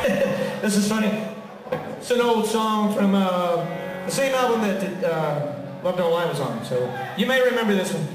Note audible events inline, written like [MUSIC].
[LAUGHS] this is funny. It's an old song from uh, the same album that uh, Love Don't Lie was on, so you may remember this one.